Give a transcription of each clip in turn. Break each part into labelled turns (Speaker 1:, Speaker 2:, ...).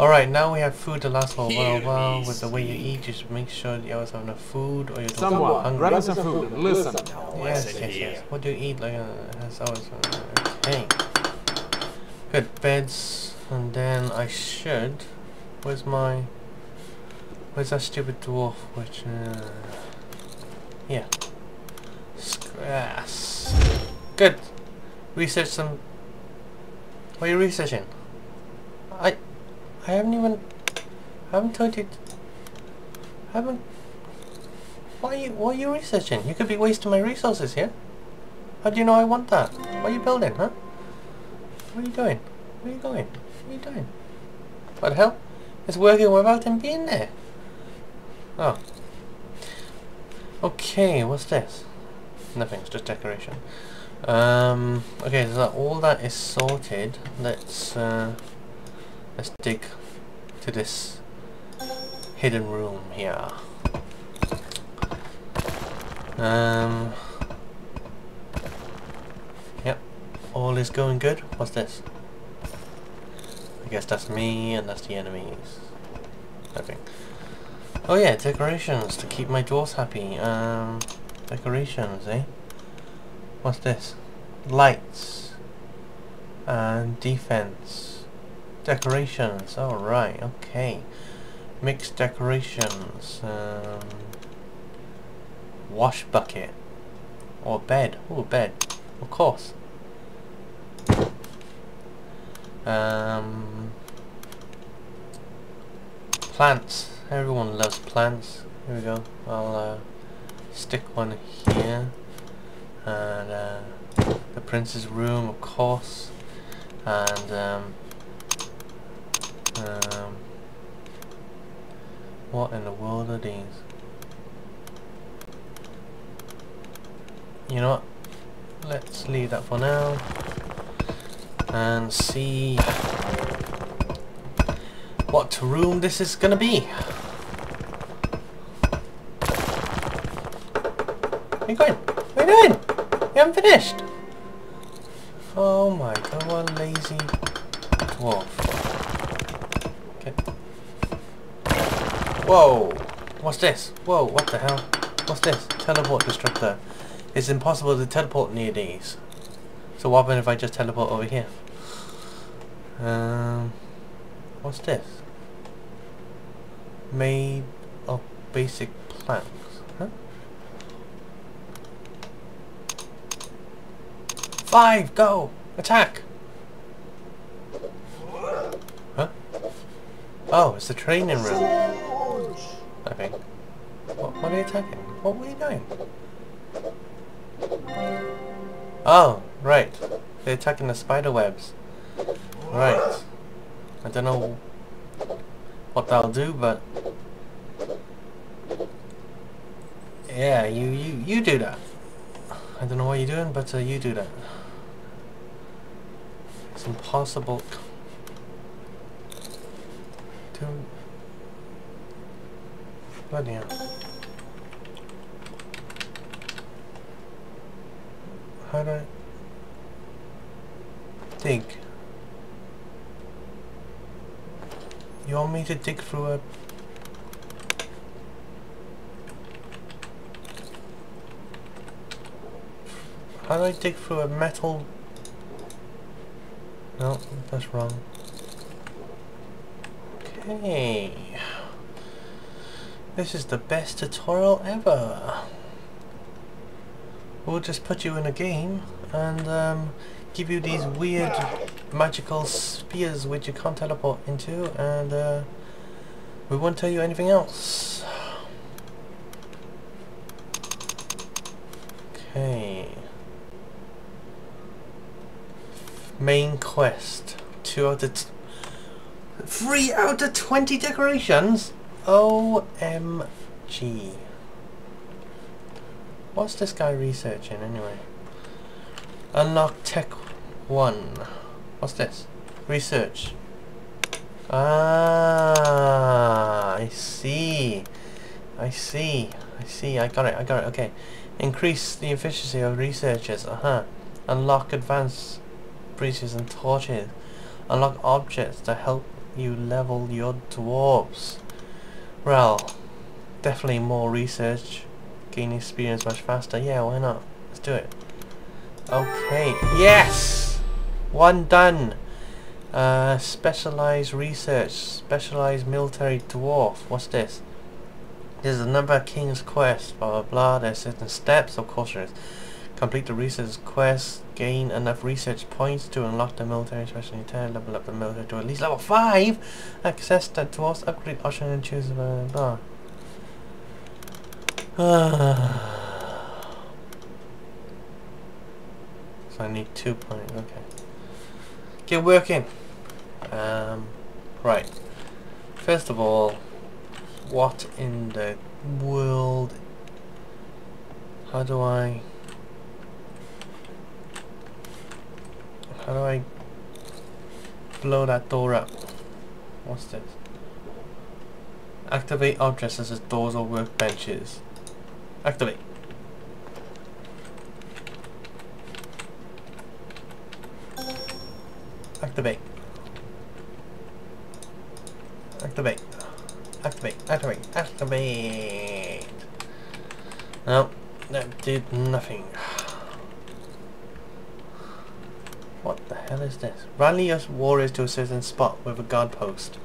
Speaker 1: Alright, now we have food to last for a while. Well, with the way you eat, just make sure you always have enough food or you're
Speaker 2: Someone,
Speaker 1: hungry.
Speaker 2: grab some food and listen.
Speaker 1: Yes, yes, yes. What do you eat? Like, uh, has always. Uh, okay. Good beds, and then I should. Where's my? Where's that stupid dwarf? Which? Uh, yeah. Scrass. Good. Research some. What are you researching? I. I haven't even. I haven't told you. I haven't why are you what are you researching? You could be wasting my resources here. How do you know I want that? What are you building, huh? What are you doing? Where are you going? What are you doing? What the hell? It's working without him being there. Oh. Okay, what's this? Nothing, it's just decoration. Um okay, so that all that is sorted. Let's uh let's dig to this hidden room here. Um. Yep. All is going good. What's this? I guess that's me and that's the enemies. Nothing. Oh yeah, decorations to keep my dwarves happy. Um, decorations, eh? What's this? Lights. And defense. Decorations. Alright, okay. Mixed decorations. Um, wash bucket or bed. Oh, bed, of course. Um, plants. Everyone loves plants. Here we go. I'll uh, stick one here, and uh, the prince's room, of course, and um, um, what in the world are these? you know what? Let's leave that for now and see what room this is gonna be. Where you going? What are you doing? You haven't finished. Oh my god, what a lazy dwarf. Whoa! What's this? Whoa, what the hell? What's this? Teleport destructor. It's impossible to teleport near these. So what happens if I just teleport over here? Um, what's this? Made of basic planks. Huh? Five, go! Attack! Huh? Oh, it's the training room. What, what are you attacking? What were you doing? Oh, right. They're attacking the spider webs. Right. I don't know what that'll do, but yeah, you you you do that. I don't know what you're doing, but uh, you do that. It's impossible to. Bloody. How do I dig? You want me to dig through a How do I dig through a metal No, that's wrong. Okay. This is the best tutorial ever. We'll just put you in a game and um, give you these weird magical spheres which you can't teleport into and uh, we won't tell you anything else. Okay. Main quest. Two out of three out of twenty decorations. OMG. What's this guy researching anyway? Unlock Tech 1. What's this? Research. Ah, I see. I see. I see. I got it. I got it. Okay. Increase the efficiency of researchers. Uh-huh. Unlock advanced breaches and torches. Unlock objects to help you level your dwarves. Well, definitely more research, gain experience much faster. Yeah, why not? Let's do it. Okay, yes! One done! Uh, specialized research, specialized military dwarf. What's this? This is a number of king's quest, blah blah blah. There's certain steps, of course there is. Complete the research quest, gain enough research points to unlock the military special 10, level up the military to at least level 5, access the dwarf's upgrade option and choose blah. blah. so I need two points, okay. Get working! Um, right. First of all, what in the world? How do I? How do I blow that door up? What's this? Activate objects such as doors or workbenches. Activate. Activate. Activate. Activate. Activate. Activate. No, that did nothing. What the hell is this? Rally your warriors to a certain spot with a guard post.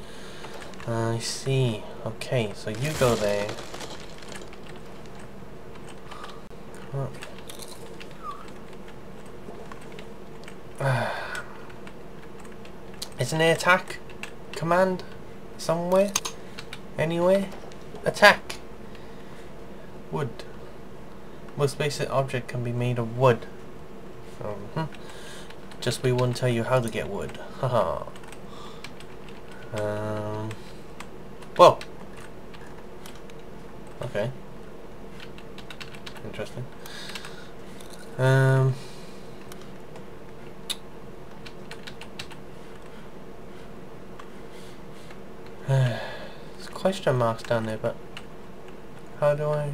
Speaker 1: I see. Okay, so you go there. Isn't there attack command? somewhere? Anywhere? Attack! Wood. Most basic object can be made of wood. Um, hmm. Just we won't tell you how to get wood. Haha. um. Whoa! Okay. Interesting. Um. There's question marks down there, but how do I...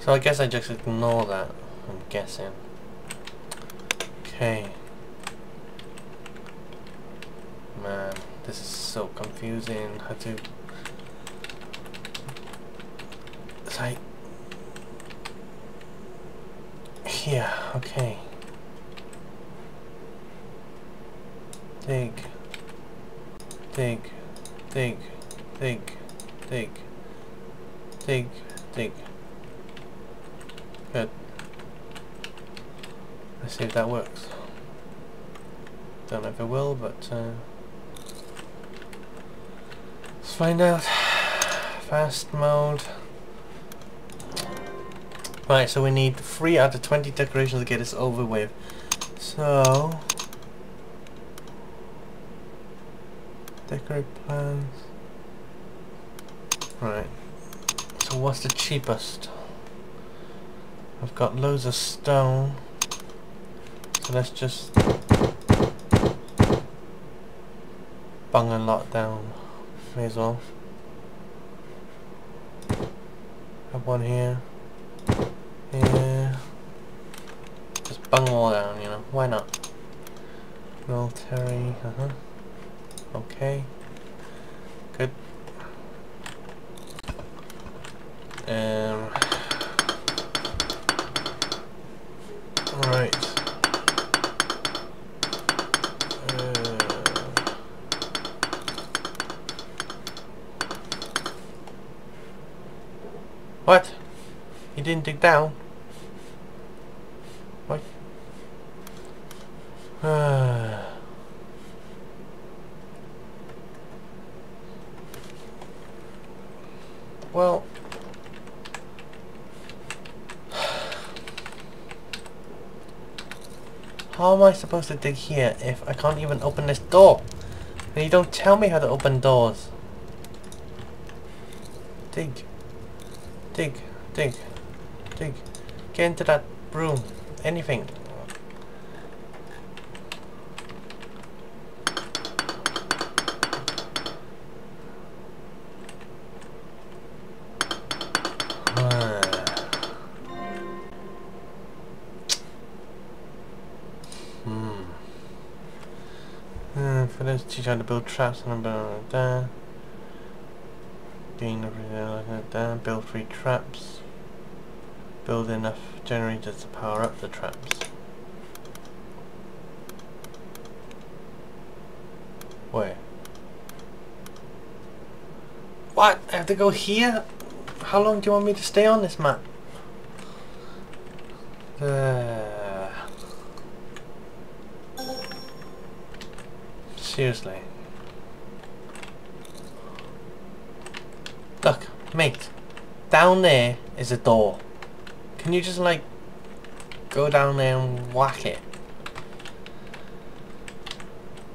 Speaker 1: So I guess I just ignore that, I'm guessing. Okay. Man, this is so confusing. How to... It's like... Yeah, okay. Dig dig, dig, dig, dig, dig, dig. Good. Let's see if that works. Don't know if it will, but uh, let's find out. Fast mode. Right, so we need 3 out of 20 decorations to get this over with. So, Decorate plans. Right. So what's the cheapest? I've got loads of stone. Let's just bung a lot down. May as well. Have one here. Here. Just bung all down, you know. Why not? Military, uh-huh. Okay. Good. Um. What? He didn't dig down? What? Well... How am I supposed to dig here if I can't even open this door? And you don't tell me how to open doors. Dig. Dig, dig, dig. Get into that room. Anything. hmm. Uh, for those teach how to build traps and about there. Uh, build three traps, build enough generators to power up the traps. Where? What? I have to go here? How long do you want me to stay on this map? Uh, seriously. Look, mate. Down there is a door. Can you just like go down there and whack it?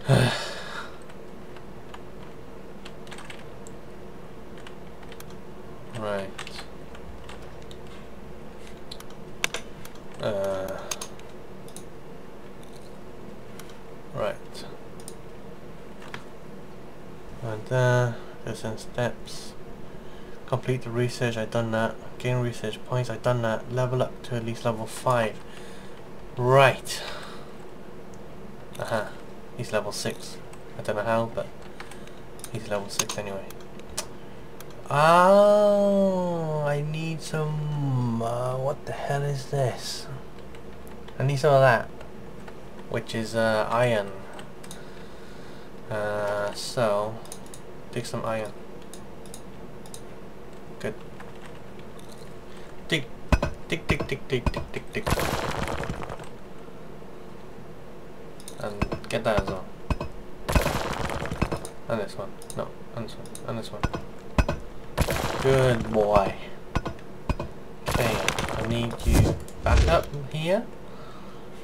Speaker 1: right. Uh, right. And uh, there's some steps. Complete the research, I've done that. Gain research points, I've done that. Level up to at least level 5. Right. Aha. He's level 6. I don't know how, but he's level 6 anyway. Oh, I need some... Uh, what the hell is this? I need some of that. Which is uh, iron. Uh, so, take some iron. Good. Dig, tick, tick, tick, tick, tick, tick, dig. And get that as well. And this one. No, and this one. And this one. Good boy. Okay, I need you back up here.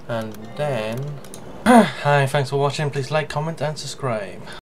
Speaker 1: And then... Hi, thanks for watching. Please like, comment and subscribe.